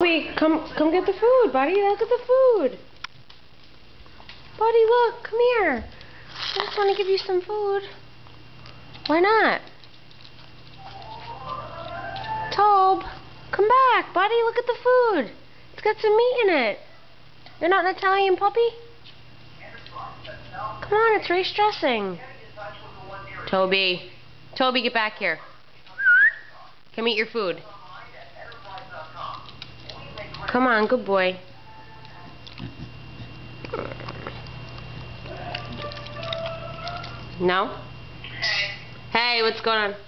Wait, come come get the food, buddy. Look at the food. Buddy, look, come here. I just want to give you some food. Why not? Tobe, come back, buddy. Look at the food. It's got some meat in it. You're not an Italian puppy? Come on, it's rice dressing. Toby. Toby, get back here. Come eat your food. Come on, good boy. No? Hey, what's going on?